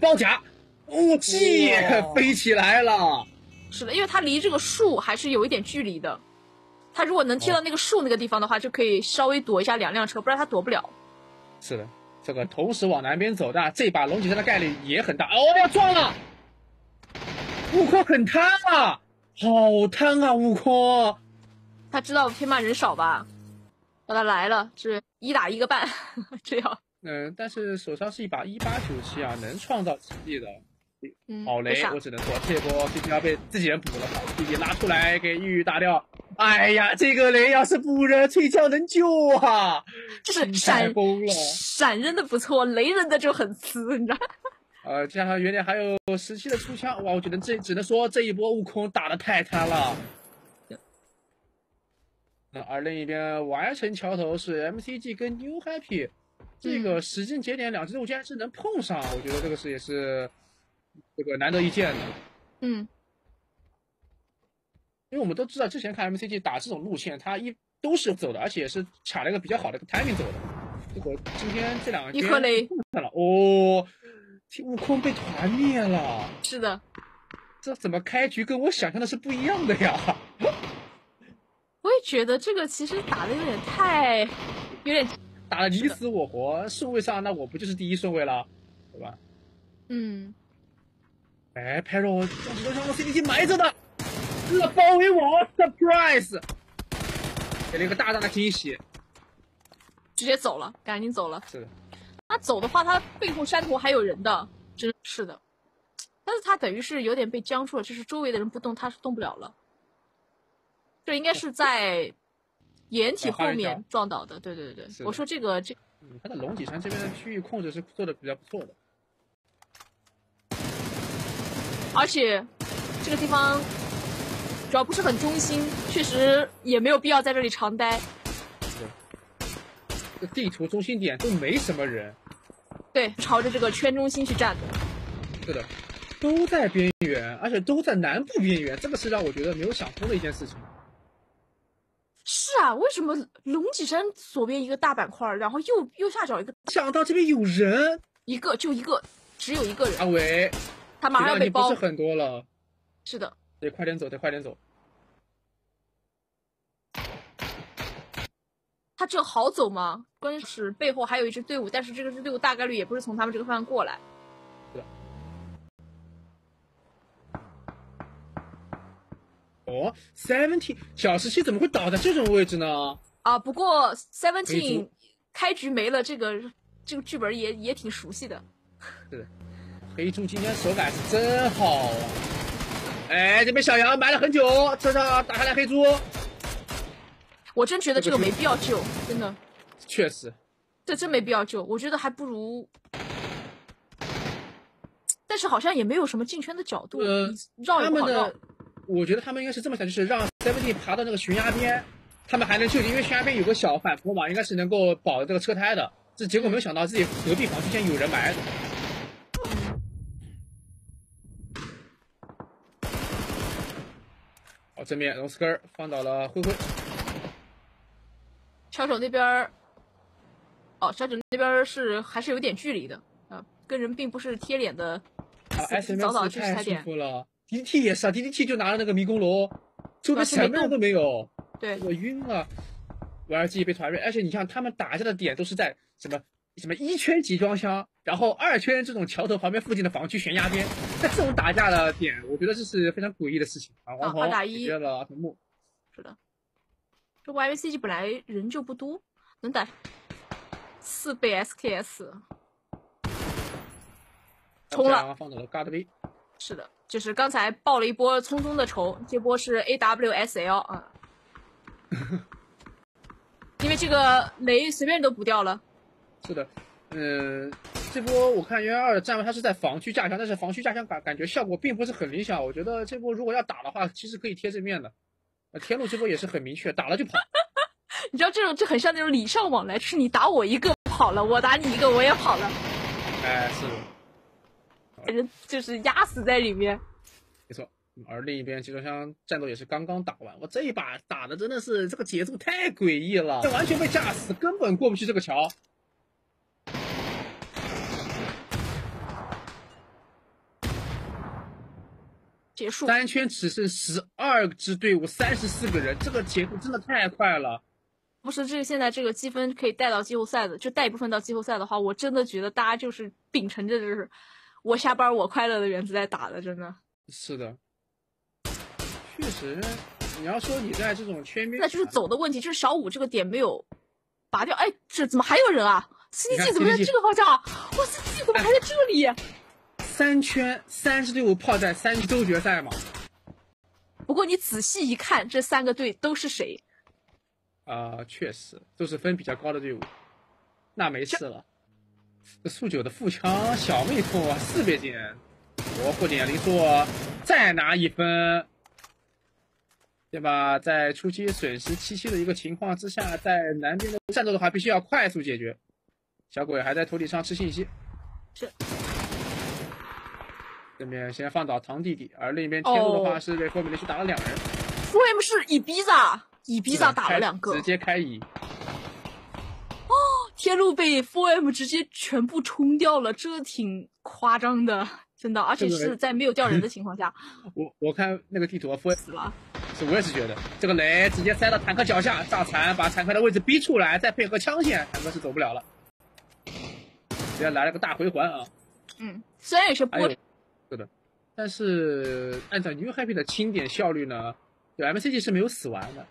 包夹，武器哇飞起来了。是的，因为它离这个树还是有一点距离的。它如果能贴到那个树那个地方的话，就可以稍微躲一下两辆车，不然它躲不了。是的，这个同时往南边走的这把龙脊山的概率也很大。哦，要撞了！悟空很贪啊，好贪啊，悟空。他知道天霸人少吧？把他来了，是一打一个半，这样。嗯，但是手上是一把一八九七啊，能创造奇迹的。嗯，好雷，我只能说这波 C P 要被自己人补了，把弟弟拉出来给玉玉打掉。哎呀，这个雷要是补人，崔教能救啊！就是闪崩了。闪扔的不错，雷扔的就很呲，你知道？呃，加上原点还有十七的出枪，哇，我觉得这只能说这一波悟空打的太贪了。那而另一边完成桥头是 MCG 跟 New Happy，这个时间节点两支队伍竟然是能碰上，我觉得这个是也是这个难得一见的。嗯，因为我们都知道之前看 MCG 打这种路线，他一都是走的，而且是卡了一个比较好的一个 timing 走的。结果今天这两个一颗雷碰上了，哦，悟空被团灭了。是的，这怎么开局跟我想象的是不一样的呀？我也觉得这个其实打的有点太，有点，打的你死我活，顺位上那我不就是第一顺位了，对吧？嗯，哎 p e r o 这是让我 CDT 埋着的，这包围我，surprise，给了一个大大的惊喜。直接走了，赶紧走了。是的，他走的话，他背后山头还有人的，真是的。但是他等于是有点被僵住了，就是周围的人不动，他是动不了了。这应该是在掩体后面撞倒的，对对对对。我说这个这嗯，他的龙脊山这边的区域控制是做的比较不错的。而且这个地方主要不是很中心，确实也没有必要在这里长待。这地图中心点都没什么人。对，朝着这个圈中心去站的。是的，都在边缘，而且都在南部边缘，这个是让我觉得没有想通的一件事情。是啊，为什么龙脊山左边一个大板块，然后右右下角一个想到这边有人，一个就一个，只有一个人，阿伟，他马上要被包不是。很多了，是的，得快点走，得快点走。他这好走吗？关键是背后还有一支队伍，但是这个支队伍大概率也不是从他们这个方向过来。哦，Seventy 小十七怎么会倒在这种位置呢？啊，不过黑 Seventeen 开局没了，这个这个剧本也也挺熟悉的。黑猪今天手感是真好啊！哎，这边小杨埋了很久，车上打开来黑猪，我真觉得这个没必要救，真的，确实，这真没必要救。我觉得还不如，但是好像也没有什么进圈的角度，呃绕也他们不好绕的。，我觉得他们应该是这么想，就是让 Seventy 爬到那个悬崖边，他们还能救，因为悬崖边有个小反坡嘛，应该是能够保这个车胎的。这结果没有想到自己隔壁房区间有人埋。好，正面龙斯根儿放倒了灰灰，小手那边儿，哦，小手那边是还是有点距离的啊，跟人并不是贴脸的，啊死早早，SMS 太舒去踩点。服了。DDT 也是啊，DDT 就拿了那个迷宫楼，周边什么人都没有，对，我晕了。玩儿 G 被团灭，而且你像他们打架的点都是在什么什么一圈集装箱，然后二圈这种桥头旁边附近的防区悬崖边，在这种打架的点，我觉得这是非常诡异的事情。啊。王二打一。鹏解决了阿童木，是的。这 YVCG 本来人就不多，能打四倍 SKS，冲了。放走了 V，是的，就是刚才报了一波匆匆的仇，这波是 AWSL 啊，因为这个雷随便都补掉了。是的，嗯，这波我看原二的站位他是在防区架枪，但是防区架枪感感觉效果并不是很理想。我觉得这波如果要打的话，其实可以贴正面的。呃，天路这波也是很明确，打了就跑。你知道这种就很像那种礼尚往来，就是你打我一个跑了，我打你一个我也跑了，哎，是人就是压死在里面。没错。而另一边集装箱战斗也是刚刚打完，我这一把打的真的是这个节奏太诡异了，这完全被炸死，根本过不去这个桥。结束。三圈只剩十二支队伍，三十四个人，这个节奏真的太快了。不是这个现在这个积分可以带到季后赛的，就带一部分到季后赛的话，我真的觉得大家就是秉承着就是我下班我快乐的原子在打的，真的。是的，确实，你要说你在这种圈边，那就是走的问题，就是小五这个点没有拔掉。哎，这怎么还有人啊？CDG 怎么在这个方向？哇，CDG 怎么还在这里？三圈三支队伍泡在三周决赛嘛？不过你仔细一看，这三个队都是谁？啊，确实都是分比较高的队伍，那没事了。这速九的腹腔小妹痛啊，四倍镜，我破点零说再拿一分，对吧？在初期损失七七的一个情况之下，在南边的战斗的话，必须要快速解决。小鬼还在头顶上吃信息，这。这边先放倒堂弟弟，而另一边天路的话是被后面连续打了两人。f m 是以逼子。以逼子打了两个，直接开乙。哦，天路被 4M 直接全部冲掉了，这挺夸张的，真的，而且是在没有掉人的情况下。我我看那个地图，4M 死了。是，我也是觉得这个雷直接塞到坦克脚下，炸残，把坦克的位置逼出来，再配合枪线，坦克是走不了了。直接来了个大回环啊！嗯，虽然有些波，是的，但是按照 New Happy 的清点效率呢，就 MCG 是没有死完的。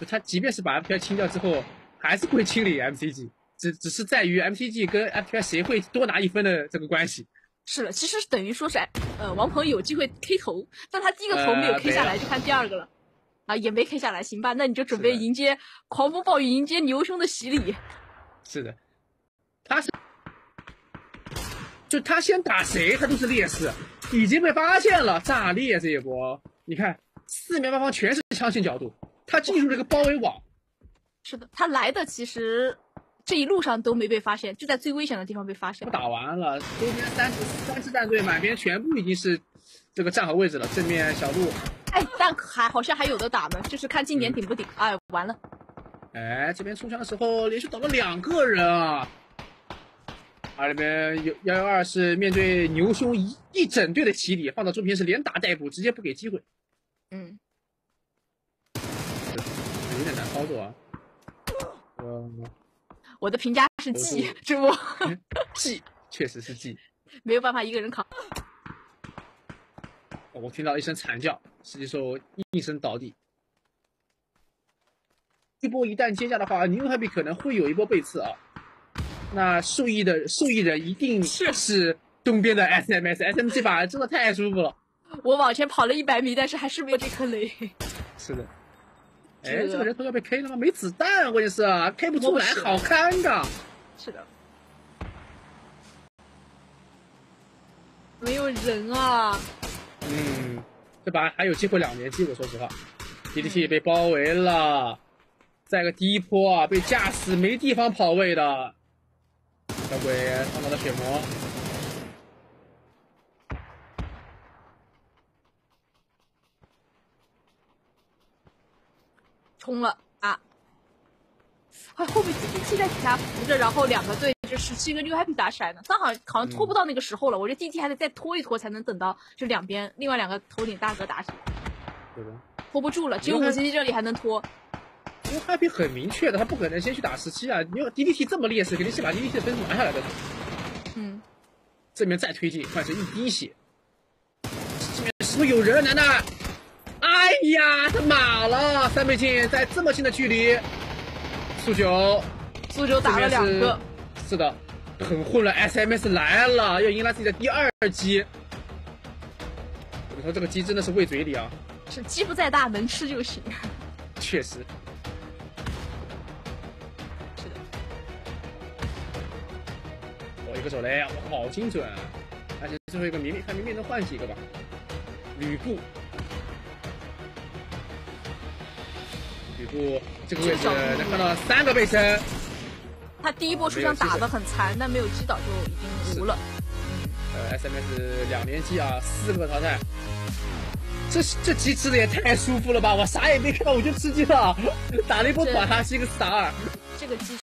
就他即便是把 FPL 清掉之后，还是会清理 MCG，只只是在于 MTG 跟 FPL 谁会多拿一分的这个关系。是的，其实等于说是，呃，王鹏有机会 K 头，但他第一个头没有 K 下来，就看第二个了。啊，也没 K 下来，行吧，那你就准备迎接狂风暴雨，迎接牛兄的洗礼。是的，他是，就他先打谁，他都是劣势，已经被发现了，炸裂这一波，你看四面八方全是枪线角度。他进入这个包围网，是的，他来的其实这一路上都没被发现，就在最危险的地方被发现。打完了，周边三支三支战队满编全部已经是这个站好位置了。正面小路，哎，但还好像还有的打呢，就是看近点顶不顶。哎，完了，哎，这边冲枪的时候连续倒了两个人啊！啊，这边有幺幺二是面对牛兄一一整队的洗礼，放到中平是连打带补，直接不给机会。嗯。有点难操作啊！嗯，我的评价是 G，这不 G 确实是 G，没有办法一个人扛。我听到一声惨叫，实际兽应声倒地。一波一旦接下的话，New Happy 可能会有一波背刺啊。那受益的受益人一定是东边的 SMS，SM 这把真的太舒服了。我往前跑了一百米，但是还是没有这颗雷。是的。哎，这个人头要被 K 了吗？没子弹，关键是 K 不出来，好尴尬。是的，没有人啊。嗯，这把还有机会两连击，我说实话，DDT 被包围了，在个低坡啊，被架死，没地方跑位的。小鬼放到了血魔。冲了啊！哎，后面 DDT 在底下扶着，然后两个队就十七跟 New Happy 打起来呢。刚好好像拖不到那个时候了，我觉得 DDT 还得再拖一拖，才能等到就两边另外两个头顶大哥打起来。对的，拖不住了，只有五 CC 这里还能拖。New Happy 很明确的，他不可能先去打十七啊！因为 DDT 这么劣势，肯定先把 DDT 的分数拿下来的。嗯，这边再推进，换成一滴血。这边是不是有人？难道？哎呀，他马了！三倍镜在这么近的距离，速九，速九打了两个，是的，很混乱。SMS 来了，要迎来自己的第二击。你说这个鸡真的是喂嘴里啊！是鸡不在大，能吃就行。确实，是的。我一个手雷，我好精准。而且最后一个明明看明明能换几个吧？吕布。吕布这个位置能看到三个背身，他第一波出枪打的很残，但没有击倒就已经无了。呃，SMS 两连击啊，四个淘汰，这这鸡吃的也太舒服了吧！我啥也没看到我就吃鸡了，打了一波短哈，是一个四打二，这个鸡。